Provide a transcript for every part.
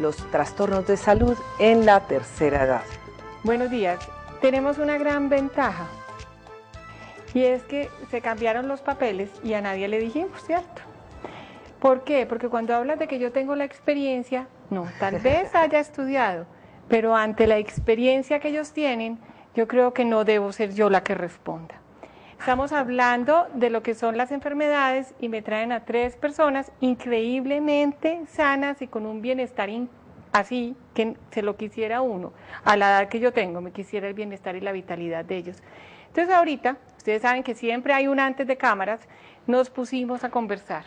los trastornos de salud en la tercera edad. Buenos días. Tenemos una gran ventaja y es que se cambiaron los papeles y a nadie le dijimos, ¿cierto? ¿Por qué? Porque cuando hablas de que yo tengo la experiencia, no, tal vez haya estudiado, pero ante la experiencia que ellos tienen, yo creo que no debo ser yo la que responda. Estamos hablando de lo que son las enfermedades y me traen a tres personas increíblemente sanas y con un bienestar así que se lo quisiera uno. A la edad que yo tengo, me quisiera el bienestar y la vitalidad de ellos. Entonces ahorita, ustedes saben que siempre hay un antes de cámaras, nos pusimos a conversar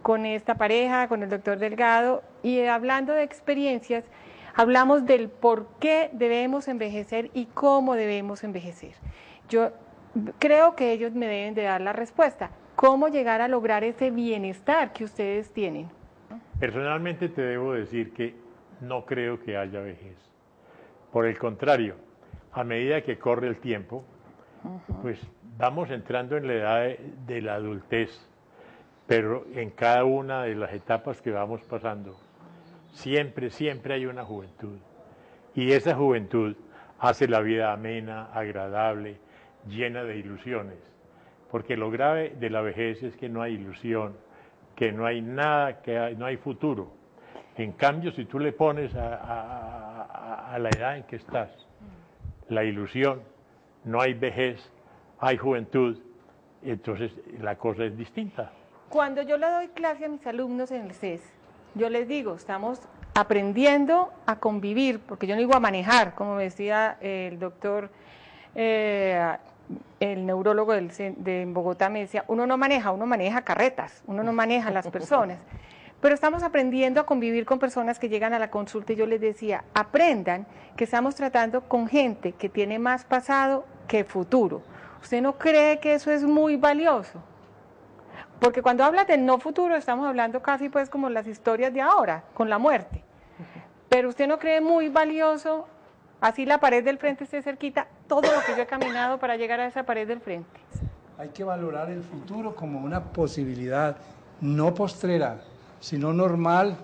con esta pareja, con el doctor Delgado, y hablando de experiencias, hablamos del por qué debemos envejecer y cómo debemos envejecer. Yo creo que ellos me deben de dar la respuesta. ¿Cómo llegar a lograr ese bienestar que ustedes tienen? Personalmente te debo decir que no creo que haya vejez. Por el contrario, a medida que corre el tiempo, pues vamos entrando en la edad de, la adultez, pero en cada una de las etapas que vamos pasando, siempre, siempre hay una juventud. Y esa juventud hace la vida amena, agradable, llena de ilusiones. Porque lo grave de la vejez es que no hay ilusión, que no hay nada, que no hay futuro. En cambio, si tú le pones a, la edad en que estás la ilusión, no hay vejez, hay juventud, entonces la cosa es distinta. Cuando yo le doy clase a mis alumnos en el CES, yo les digo, estamos aprendiendo a convivir, porque yo no digo a manejar, como decía el doctor eh, el neurólogo de Bogotá me decía, uno no maneja, uno maneja carretas, uno no maneja las personas. Pero estamos aprendiendo a convivir con personas que llegan a la consulta y yo les decía, aprendan que estamos tratando con gente que tiene más pasado que futuro. ¿Usted no cree que eso es muy valioso? Porque cuando habla de no futuro estamos hablando casi pues como las historias de ahora, con la muerte. Pero usted no cree muy valioso Así la pared del frente esté cerquita, todo lo que yo he caminado para llegar a esa pared del frente. Hay que valorar el futuro como una posibilidad, no postrera, sino normal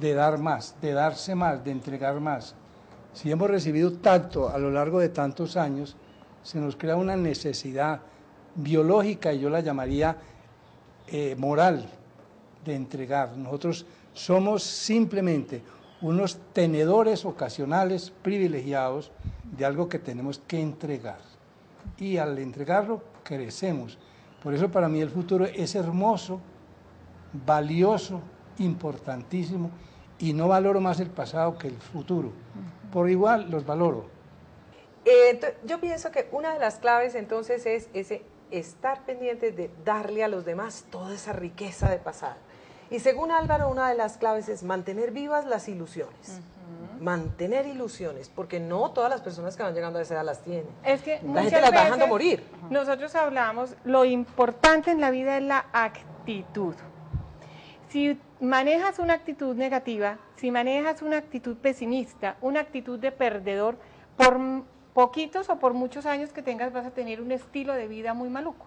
de dar más, de darse más, de entregar más. Si hemos recibido tanto a lo largo de tantos años, se nos crea una necesidad biológica, y yo la llamaría eh, moral, de entregar. Nosotros somos simplemente unos tenedores ocasionales privilegiados de algo que tenemos que entregar. Y al entregarlo, crecemos. Por eso para mí el futuro es hermoso, valioso, importantísimo, y no valoro más el pasado que el futuro. Por igual los valoro. Eh, yo pienso que una de las claves entonces es ese estar pendiente de darle a los demás toda esa riqueza de pasado. Y según Álvaro, una de las claves es mantener vivas las ilusiones. Mantener ilusiones, porque no todas las personas que van llegando a esa edad las tienen. Es que la gente las va dejando morir. Nosotros hablamos, lo importante en la vida es la actitud. Si manejas una actitud negativa, si manejas una actitud pesimista, una actitud de perdedor, por poquitos o por muchos años que tengas vas a tener un estilo de vida muy maluco.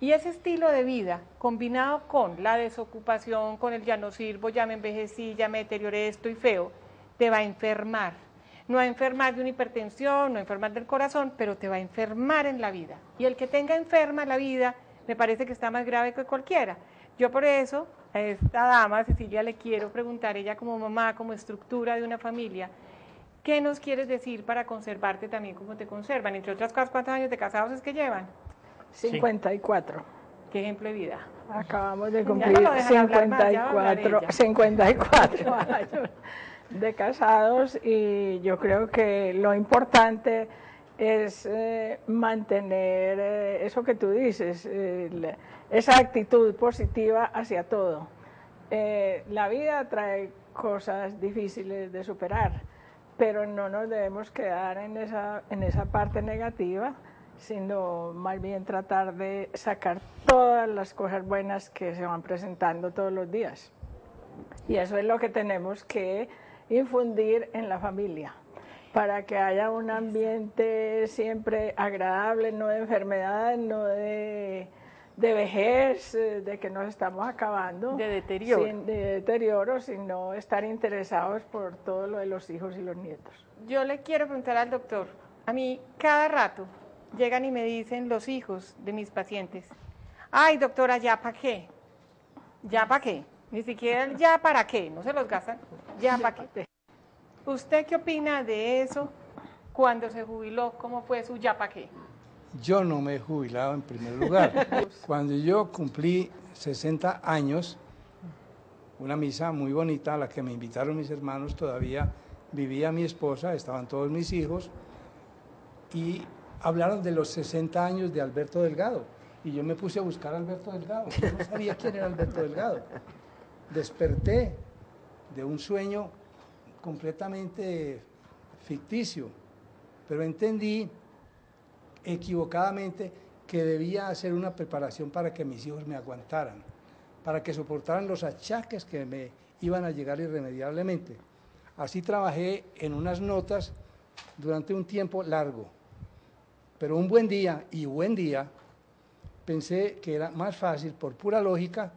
Y ese estilo de vida, combinado con la desocupación, con el ya no sirvo, ya me envejecí, ya me deterioré, estoy feo, te va a enfermar. No va a enfermar de una hipertensión, no a enfermar del corazón, pero te va a enfermar en la vida. Y el que tenga enferma la vida, me parece que está más grave que cualquiera. Yo por eso, a esta dama, Cecilia, le quiero preguntar, ella como mamá, como estructura de una familia, ¿qué nos quieres decir para conservarte también como te conservan? Entre otras cosas, ¿cuántos años de casados es que llevan? 54. ¿Qué ejemplo de vida? Acabamos de cumplir 54, 54 años de casados y yo creo que lo importante es eh, mantener eh, eso que tú dices, esa actitud positiva hacia todo. Eh, la vida trae cosas difíciles de superar, pero no nos debemos quedar en esa, en esa parte negativa, sino más bien tratar de sacar todas las cosas buenas que se van presentando todos los días. Y eso es lo que tenemos que infundir en la familia, para que haya un ambiente siempre agradable, no de enfermedades, no de, de vejez, eh, de que nos estamos acabando. De deterioro. Sin, de deterioro, sino estar interesados por todo lo de los hijos y los nietos. Yo le quiero preguntar al doctor, a mí cada rato llegan y me dicen los hijos de mis pacientes, ay doctora, ¿ya para qué? ¿Ya para qué? Ni siquiera ya para qué, no se los gastan, ya para qué. ¿Usted qué opina de eso cuando se jubiló? ¿Cómo fue su ya para qué? Yo no me he jubilado en primer lugar. Cuando yo cumplí 60 años, una misa muy bonita a la que me invitaron mis hermanos, todavía vivía mi esposa, estaban todos mis hijos, y hablaron de los 60 años de Alberto Delgado. Y yo me puse a buscar a Alberto Delgado. No sabía quién era Alberto Delgado. Desperté de un sueño completamente ficticio, pero entendí equivocadamente que debía hacer una preparación para que mis hijos me aguantaran, para que soportaran los achaques que me iban a llegar irremediablemente. Así trabajé en unas notas durante un tiempo largo, pero un buen día y buen día pensé que era más fácil, por pura lógica,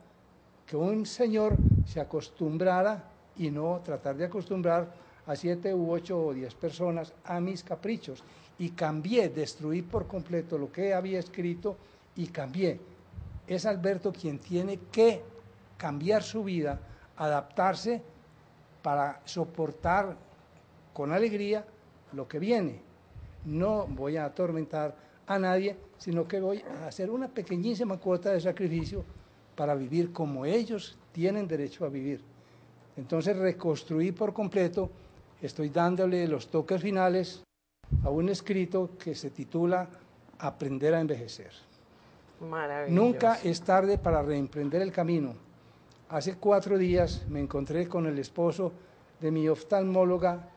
que un señor se acostumbrara y no tratar de acostumbrar a siete u ocho o diez personas a mis caprichos. Y cambié, destruí por completo lo que había escrito y cambié. Es Alberto quien tiene que cambiar su vida, adaptarse para soportar con alegría lo que viene. No voy a atormentar a nadie, sino que voy a hacer una pequeñísima cuota de sacrificio para vivir como ellos tienen derecho a vivir. Entonces reconstruí por completo, estoy dándole los toques finales a un escrito que se titula Aprender a envejecer. Nunca es tarde para reemprender el camino. Hace cuatro días me encontré con el esposo de mi oftalmóloga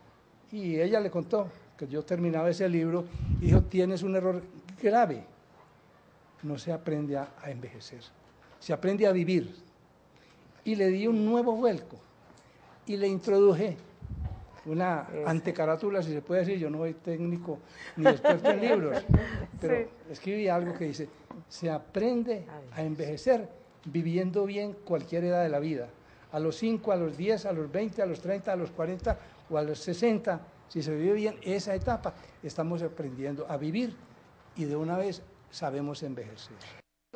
y ella le contó que yo terminaba ese libro y dijo, tienes un error grave. No se aprende a, a envejecer, se aprende a vivir. Y le di un nuevo vuelco y le introduje una antecarátula, si se puede decir, yo no soy técnico ni experto en libros, pero escribí algo que dice, se aprende a envejecer viviendo bien cualquier edad de la vida, a los 5, a los 10, a los 20, a los 30, a los 40 o a los 60, si se vive bien esa etapa, estamos aprendiendo a vivir y de una vez sabemos envejecer.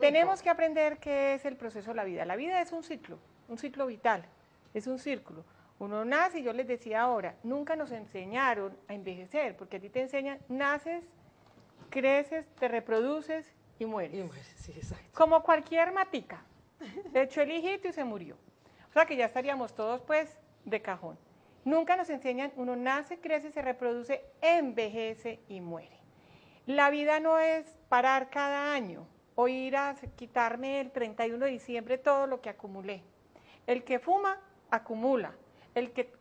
Tenemos que aprender qué es el proceso de la vida. La vida es un ciclo, un ciclo vital, es un círculo. Uno nace, y yo les decía ahora, nunca nos enseñaron a envejecer, porque a ti te enseñan, naces, creces, te reproduces y mueres. Y mueres sí, exacto. Como cualquier matica. De hecho, el hijito y se murió. O sea que ya estaríamos todos pues de cajón. Nunca nos enseñan, uno nace, crece, se reproduce, envejece y muere. La vida no es parar cada año o ir a quitarme el 31 de diciembre todo lo que acumulé. El que fuma, acumula el que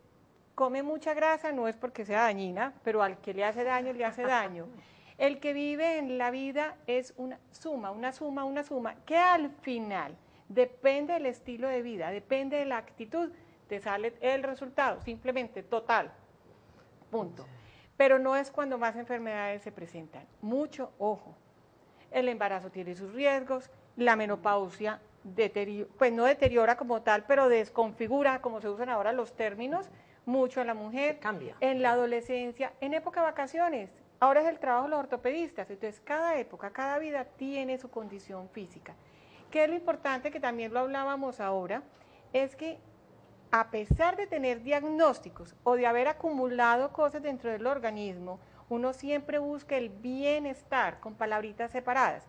come mucha grasa no es porque sea dañina, pero al que le hace daño, le hace daño. El que vive en la vida es una suma, una suma, una suma, que al final depende del estilo de vida, depende de la actitud, te sale el resultado, simplemente total, punto. Pero no es cuando más enfermedades se presentan. Mucho ojo. El embarazo tiene sus riesgos, la menopausia pues no deteriora como tal, pero desconfigura, como se usan ahora los términos, mucho a la mujer. cambia. En la adolescencia, en época de vacaciones. Ahora es el trabajo de los ortopedistas. Entonces, cada época, cada vida tiene su condición física. Que es lo importante, que también lo hablábamos ahora, es que a pesar de tener diagnósticos o de haber acumulado cosas dentro del organismo, uno siempre busca el bienestar con palabritas separadas.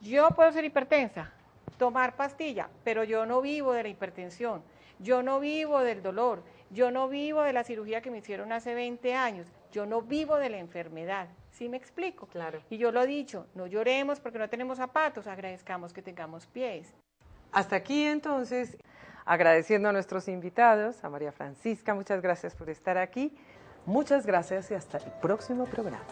Yo puedo ser hipertensa, tomar pastilla, pero yo no vivo de la hipertensión, yo no vivo del dolor, yo no vivo de la cirugía que me hicieron hace 20 años, yo no vivo de la enfermedad. ¿Sí me explico? Claro. Y yo lo he dicho, no lloremos porque no tenemos zapatos, agradezcamos que tengamos pies. Hasta aquí entonces, agradeciendo a nuestros invitados, a María Francisca, muchas gracias por estar aquí. Muchas gracias y hasta el próximo programa.